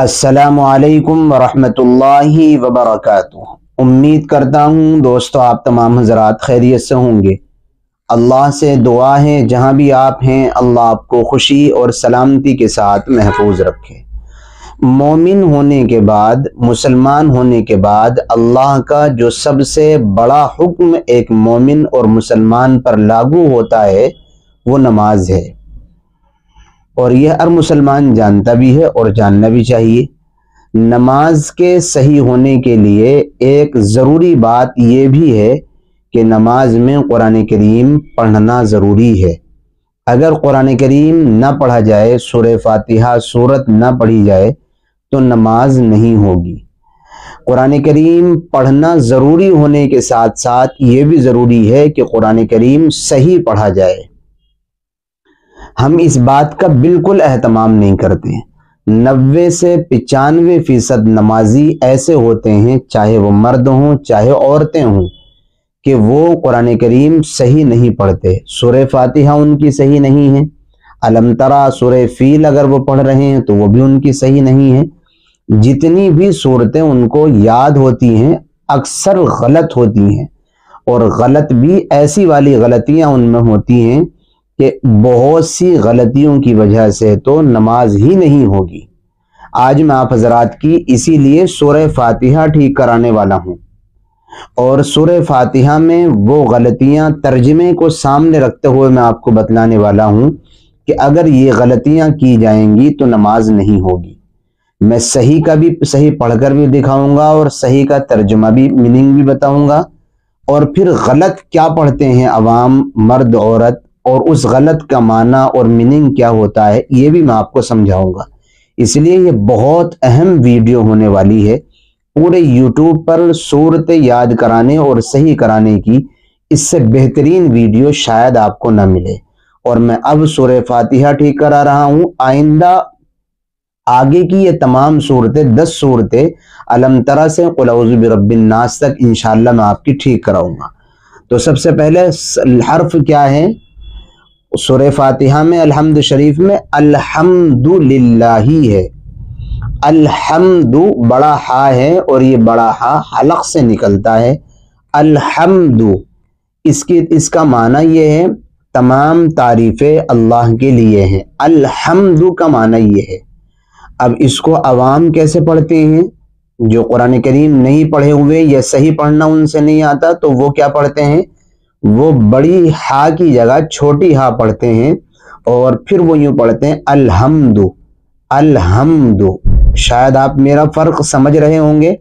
السلام علیکم ورحمۃ اللہ وبرکاتہ۔ امید کرتا ہوں دوستو آپ تمام حضرات خیریت سے ہوں گے۔ اللہ سے دعا ہے، جہاں بھی آپ ہیں، اللہ آپ کو خوشی اور سلامتی کے ساتھ محفوظ رکھے۔ مومن ہونے کے بعد، مسلمان ہونے کے بعد، اللہ کا جو سب سے بڑا حکم ایک مومن اور مسلمان پر لاگو ہوتا ہے، وہ نماز ہے۔ اور یہ ہر مسلمان جانتا بھی ہے اور جاننا بھی چاہیے۔ نماز کے صحیح ہونے کے لیے ایک ضروری بات یہ بھی ہے کہ نماز میں قرآن کریم پڑھنا ضروری ہے۔ اگر قرآن کریم نہ پڑھا جائے سور فاتحہ صورت نہ پڑھی جائے، تو نماز نہیں ہوگی۔ قرآن کریم پڑھنا ضروری ہونے کے ساتھ ساتھ یہ بھی ضروری ہے کہ قرآن کریم صحیح پڑھا جائے۔ ہم اس بات کا بالکل اہتمام نہیں کرتے۔ نوے سے پچانوے فیصد نمازی ایسے ہوتے ہیں، چاہے وہ مرد ہوں، چاہے عورتیں ہوں، کہ وہ قرآن کریم صحیح نہیں پڑھتے۔ سور فاتحہ ان کی صحیح نہیں ہے۔ علم ترا فیل اگر وہ پڑھ رہے ہیں تو وہ بھی ان کی صحیح نہیں ہے۔ جتنی بھی صورتیں ان کو یاد ہوتی ہیں، اکثر غلط ہوتی ہیں۔ اور غلط بھی ایسی والی غلطیاں ان میں ہوتی ہیں کہ بہت سی غلطیوں کی وجہ سے تو نماز ہی نہیں ہوگی۔ آج میں آپ حضرات کی اسی لیے سورہ فاتحہ ٹھیک کرانے والا ہوں۔ اور سورہ فاتحہ میں وہ غلطیاں ترجمے کو سامنے رکھتے ہوئے میں آپ کو بتلانے والا ہوں کہ اگر یہ غلطیاں کی جائیں گی تو نماز نہیں ہوگی۔ میں صحیح کا بھی صحیح پڑھ کر بھی دکھاؤں گا اور صحیح کا ترجمہ بھی میننگ بھی بتاؤں گا۔ اور پھر غلط کیا پڑھتے ہیں عوام، مرد، عورت؟ اور اس غلط کا معنی اور میننگ کیا ہوتا ہے یہ بھی میں آپ کو سمجھاؤں گا۔ اس لیے یہ بہت اہم ویڈیو ہونے والی ہے۔ پورے یوٹیوب پر صورت یاد کرانے اور صحیح کرانے کی اس سے بہترین ویڈیو شاید آپ کو نہ ملے۔ اور میں اب سورہ فاتحہ ٹھیک کرا رہا ہوں۔ آئندہ آگے کی یہ تمام صورتیں، دس صورتیں علم ترا سے قلعوذ برب الناس تک انشاءاللہ میں آپ کی ٹھیک کراؤں گا۔ تو سب سے پہلے حرف کیا ہے سورہ فاتحہ میں الحمد شریف میں الحمد للہ ہے۔ الحمد بڑا ہا ہے اور یہ بڑا ہا حلق سے نکلتا ہے۔ الحمد، اس کی، اس کا معنی یہ ہے، تمام تعریفیں اللہ کے لیے ہیں۔ الحمد کا معنی یہ ہے۔ اب اس کو عوام کیسے پڑھتے ہیں؟ جو قرآن کریم نہیں پڑھے ہوئے یا صحیح پڑھنا ان سے نہیں آتا تو وہ کیا پڑھتے ہیں؟ وہ بڑی ہا کی جگہ چھوٹی ہا پڑھتے ہیں اور پھر وہ یوں پڑھتے ہیں الحمد الحمد شاید آپ میرا فرق سمجھ رہے ہوں گے۔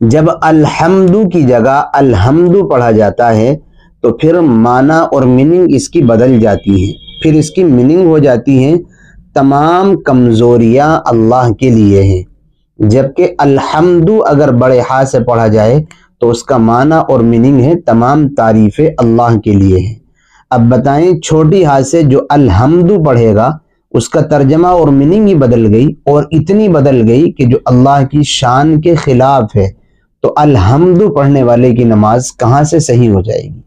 جب الحمد کی جگہ الحمد پڑھا جاتا ہے، تو پھر معنی اور میننگ اس کی بدل جاتی ہے پھر اس کی میننگ ہو جاتی ہے تمام کمزوریاں اللہ کے لیے ہیں۔ جبکہ الحمد اگر بڑے ہا سے پڑھا جائے تو اس کا معنی اور میننگ ہے تمام تعریفیں اللہ کے لیے ہیں۔ اب بتائیں چھوٹی ہاتھ سے جو الحمد پڑھے گا، اس کا ترجمہ اور میننگ ہی بدل گئی اور اتنی بدل گئی کہ جو اللہ کی شان کے خلاف ہے، تو الحمد پڑھنے والے کی نماز کہاں سے صحیح ہو جائے گی؟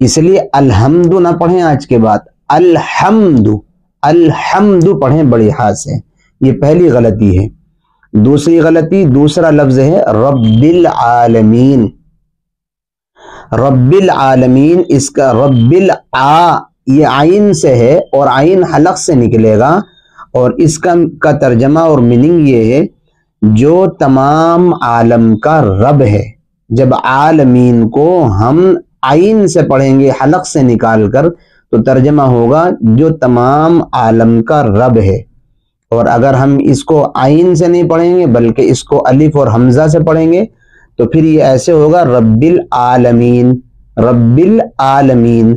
اس لیے الحمد نہ پڑھیں آج کے بعد الحمد الحمد پڑھیں بڑی ہاتھ سے۔ یہ پہلی غلطی ہے۔ دوسری غلطی، دوسرا لفظ ہے رب العالمین رب العالمین اس کا رب الع یہ آئین سے ہے اور آئین حلق سے نکلے گا۔ اور اس کا کا ترجمہ اور میننگ یہ ہے، جو تمام عالم کا رب ہے۔ جب عالمین کو ہم آئین سے پڑھیں گے، حلق سے نکال کر، تو ترجمہ ہوگا جو تمام عالم کا رب ہے۔ اور اگر ہم اس کو آئین سے نہیں پڑھیں گے بلکہ اس کو الف اور حمزہ سے پڑھیں گے، تو پھر یہ ایسے ہوگا رب العالمین رب العالمین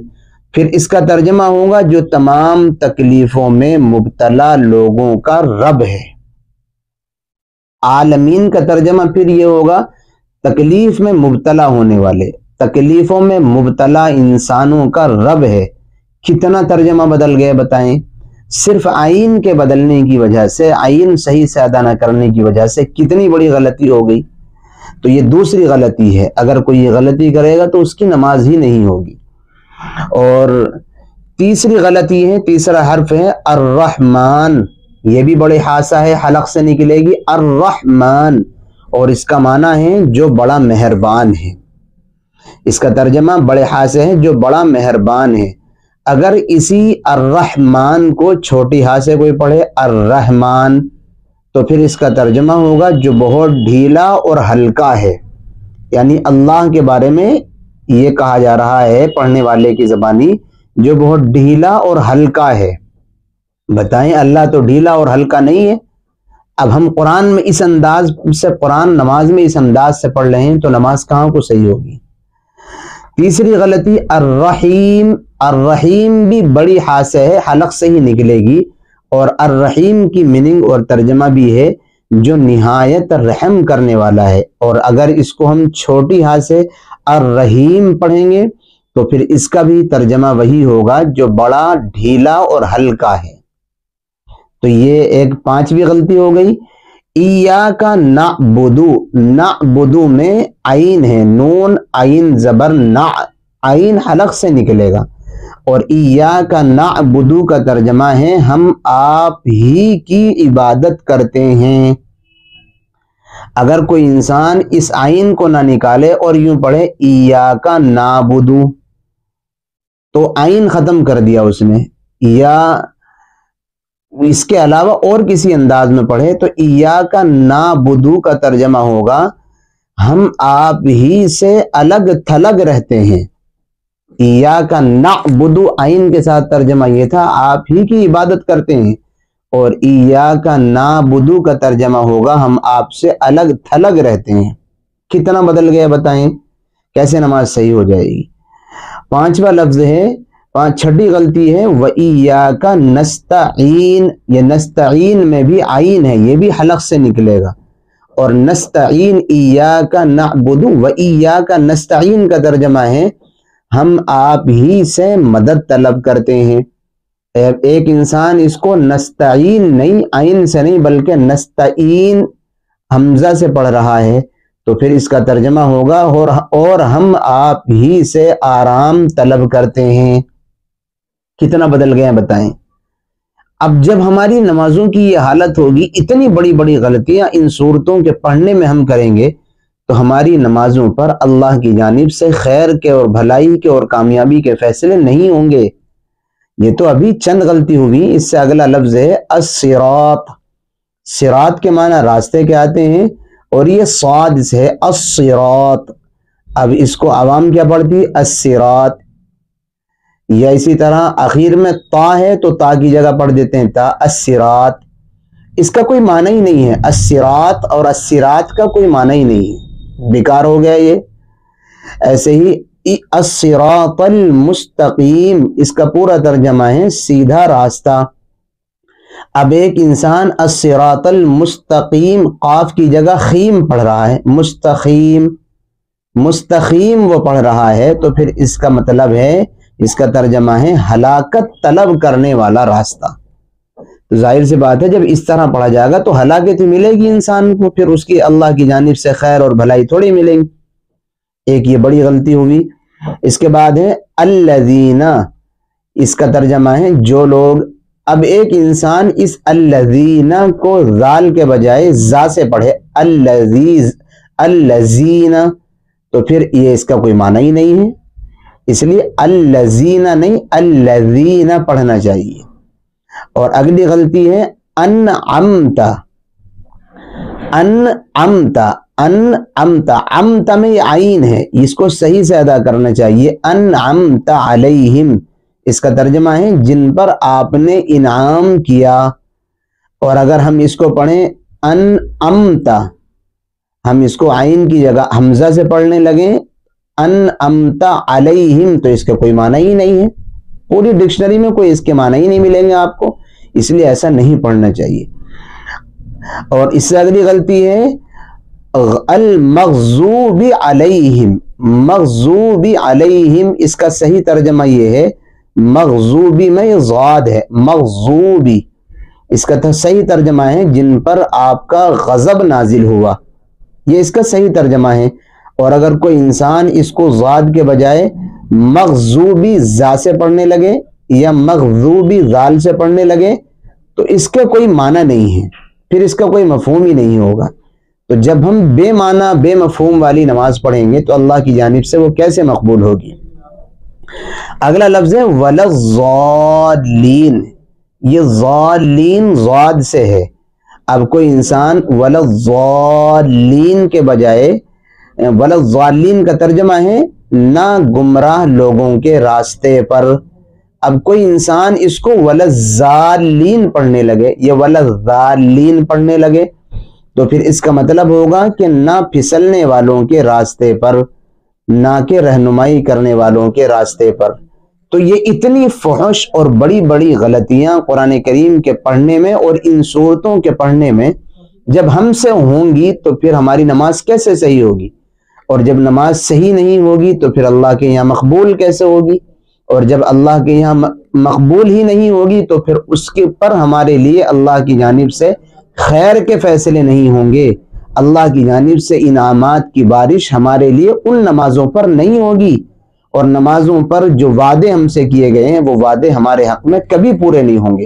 پھر اس کا ترجمہ ہوگا جو تمام تکلیفوں میں مبتلا لوگوں کا رب ہے۔ عالمین کا ترجمہ پھر یہ ہوگا، تکلیف میں مبتلا ہونے والے، تکلیفوں میں مبتلا انسانوں کا رب ہے۔ کتنا ترجمہ بدل گئے بتائیں؟ صرف آئین کے بدلنے کی وجہ سے، آئین صحیح سے ادا نہ کرنے کی وجہ سے کتنی بڑی غلطی ہو گئی۔ تو یہ دوسری غلطی ہے۔ اگر کوئی یہ غلطی کرے گا تو اس کی نماز ہی نہیں ہوگی۔ اور تیسری غلطی ہے، تیسرا حرف ہے الرحمن۔ یہ بھی بڑے حادثہ ہے، حلق سے نکلے گی الرحمن۔ اور اس کا معنی ہے جو بڑا مہربان ہے۔ اس کا ترجمہ بڑے ہاتھ سے ہے جو بڑا مہربان ہے۔ اگر اسی الرحمن کو چھوٹی ہاتھ سے کوئی پڑھے، الرحمن، تو پھر اس کا ترجمہ ہوگا جو بہت ڈھیلا اور ہلکا ہے۔ یعنی اللہ کے بارے میں یہ کہا جا رہا ہے پڑھنے والے کی زبانی، جو بہت ڈھیلا اور ہلکا ہے۔ بتائیں، اللہ تو ڈھیلا اور ہلکا نہیں ہے۔ اب ہم قرآن میں اس انداز سے، قرآن نماز میں اس انداز سے پڑھ رہے ہیں، تو نماز کہاں کو صحیح ہوگی؟ تیسری غلطی، الرحیم۔ الرحیم بھی بڑی ہاتھ ہے، حلق سے ہی نکلے گی۔ اور الرحیم کی میننگ اور ترجمہ بھی ہے جو نہایت رحم کرنے والا ہے۔ اور اگر اس کو ہم چھوٹی ہاتھ سے الرحیم پڑھیں گے، تو پھر اس کا بھی ترجمہ وہی ہوگا جو بڑا، ڈھیلا اور ہلکا ہے۔ تو یہ ایک پانچویں غلطی ہو گئی۔ ایا کا نا بدو نا بدو میں آئین ہے، نون آئین زبر نا آئین حلق سے نکلے گا۔ اور ایا کا نا بدو کا ترجمہ ہے، ہم آپ ہی کی عبادت کرتے ہیں۔ اگر کوئی انسان اس آئین کو نہ نکالے اور یوں پڑھے ایا کا نابدو تو آئین ختم کر دیا اس نے۔ یا اس کے علاوہ اور کسی انداز میں پڑھے، تو ایا کا نابدو کا ترجمہ ہوگا، ہم آپ ہی سے الگ تھلگ رہتے ہیں۔ ایا کا نا بدو آئین کے ساتھ ترجمہ یہ تھا، آپ ہی کی عبادت کرتے ہیں۔ اور ایا کا نابدو کا ترجمہ ہوگا، ہم آپ سے الگ تھلگ رہتے ہیں۔ کتنا بدل گیا بتائیں؟ کیسے نماز صحیح ہو جائے گی؟ پانچواں لفظ ہے، پانچ چھٹی غلطی ہے وہ کا نستعین۔ یہ نستعین میں بھی آئین ہے، یہ بھی حلق سے نکلے گا۔ اور نستعین ایا کا نعبدو، و ایا کا نستعین کا ترجمہ ہے ہم آپ ہی سے مدد طلب کرتے ہیں۔ ایک انسان اس کو نستعین نہیں آئین سے نہیں، بلکہ نستعین حمزہ سے پڑھ رہا ہے۔ تو پھر اس کا ترجمہ ہوگا، اور اور ہم آپ ہی سے آرام طلب کرتے ہیں۔ کتنا بدل گئے بتائیں۔ اب جب ہماری نمازوں کی یہ حالت ہوگی، اتنی بڑی بڑی غلطیاں ان صورتوں کے پڑھنے میں ہم کریں گے تو ہماری نمازوں پر اللہ کی جانب سے خیر کے اور بھلائی کے اور کامیابی کے فیصلے نہیں ہوں گے۔ یہ تو ابھی چند غلطی ہوئی، اس سے اگلا لفظ ہے السراط سرات کے معنی راستے کے آتے ہیں اور یہ سعد سے السراط اب اس کو عوام کیا پڑھتی؟ السراط یا اسی طرح اخیر میں تا ہے تو تا کی جگہ پڑھ دیتے ہیں، تا اسرات اس کا کوئی معنی ہی نہیں ہے۔ اسرات اور اسرات کا کوئی معنی ہی نہیں ہے۔ بیکار ہو گیا یہ۔ ایسے ہی اسرات المستقیم، اس کا پورا ترجمہ ہے سیدھا راستہ۔ اب ایک انسان اسرات المستقیم، قاف کی جگہ خیم پڑھ رہا ہے۔ مستقیم مستقیم وہ پڑھ رہا ہے، تو پھر اس کا مطلب ہے، اس کا ترجمہ ہے ہلاکت طلب کرنے والا راستہ۔ تو ظاہر سی بات ہے، جب اس طرح پڑھا جائے گا تو ہلاکت ملے گی انسان کو، پھر اس کی اللہ کی جانب سے خیر اور بھلائی تھوڑی ملیں گی۔ ایک یہ بڑی غلطی ہوگی اس کے بعد ہے الزینہ اس کا ترجمہ ہے، جو لوگ اب ایک انسان اس الزینہ کو زال کے بجائے زا سے پڑھے الزیز الزینہ تو پھر یہ اس کا کوئی معنی ہی نہیں ہے۔ اس لیے الزینہ نہیں الزینہ پڑھنا چاہیے۔ اور اگلی غلطی ہے ان امتا ان امتا ان امتا امتا میں یہ آئین ہے، اس کو صحیح سے ادا کرنا چاہیے ان امتا علیہم، اس کا ترجمہ ہے جن پر آپ نے انعام کیا۔ اور اگر ہم اس کو پڑھیں ان امتا ہم اس کو آئین کی جگہ حمزہ سے پڑھنے لگیں ان امتا علیہم، تو اس کا کوئی معنی ہی نہیں ہے۔ پوری ڈکشنری میں کوئی اس کے معنی ہی نہیں ملیں گے آپ کو، اس لیے ایسا نہیں پڑھنا چاہیے۔ اور اس سے اگلی غلطی ہے، المغزوب علیہم مغزوب علیہم اس کا صحیح ترجمہ یہ ہے مغزوبی میں زاد ہے مغزوبی اس کا صحیح ترجمہ ہے، جن پر آپ کا غضب نازل ہوا۔ یہ اس کا صحیح ترجمہ ہے۔ اور اگر کوئی انسان اس کو زاد کے بجائے مغزوبی زا سے پڑھنے لگے یا مغزوبی زال سے پڑھنے لگے، تو اس کا کوئی معنی نہیں ہے۔ پھر اس کا کوئی مفہوم ہی نہیں ہوگا۔ تو جب ہم بے معنی، بے مفہوم والی نماز پڑھیں گے، تو اللہ کی جانب سے وہ کیسے مقبول ہوگی؟ اگلا لفظ ہے ولزالین یہ ضالین زاد سے ہے۔ اب کوئی انسان ولزالین کے بجائے ولزالین کا ترجمہ ہے نہ گمراہ لوگوں کے راستے پر۔ اب کوئی انسان اس کو ولزالین پڑھنے لگے، یہ ولزالین پڑھنے لگے، تو پھر اس کا مطلب ہوگا کہ نہ پھسلنے والوں کے راستے پر، نہ کہ رہنمائی کرنے والوں کے راستے پر۔ تو یہ اتنی فحش اور بڑی بڑی غلطیاں قرآن کریم کے پڑھنے میں اور ان صورتوں کے پڑھنے میں، جب ہم سے ہوں گی تو پھر ہماری نماز کیسے صحیح ہوگی؟ اور جب نماز صحیح نہیں ہوگی تو پھر اللہ کے یہاں مقبول کیسے ہوگی؟ اور جب اللہ کے یہاں مقبول ہی نہیں ہوگی تو پھر اس کے پر ہمارے لیے اللہ کی جانب سے خیر کے فیصلے نہیں ہوں گے۔ اللہ کی جانب سے انعامات کی بارش ہمارے لیے ان نمازوں پر نہیں ہوگی۔ اور نمازوں پر جو وعدے ہم سے کیے گئے ہیں، وہ وعدے ہمارے حق میں کبھی پورے نہیں ہوں گے۔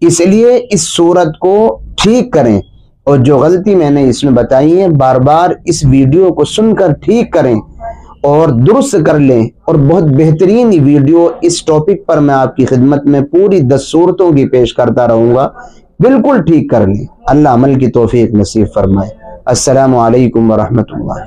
اس لیے اس صورت کو ٹھیک کریں۔ اور جو غلطی میں نے اس میں بتائی ہے بار بار اس ویڈیو کو سن کر ٹھیک کریں اور درست کر لیں۔ اور بہت بہترین ویڈیو اس ٹاپک پر میں آپ کی خدمت میں پوری دس صورتوں کی پیش کرتا رہوں گا۔ بالکل ٹھیک کر لیں۔ اللہ عمل کی توفیق نصیب فرمائے۔ السلام علیکم ورحمۃ اللہ۔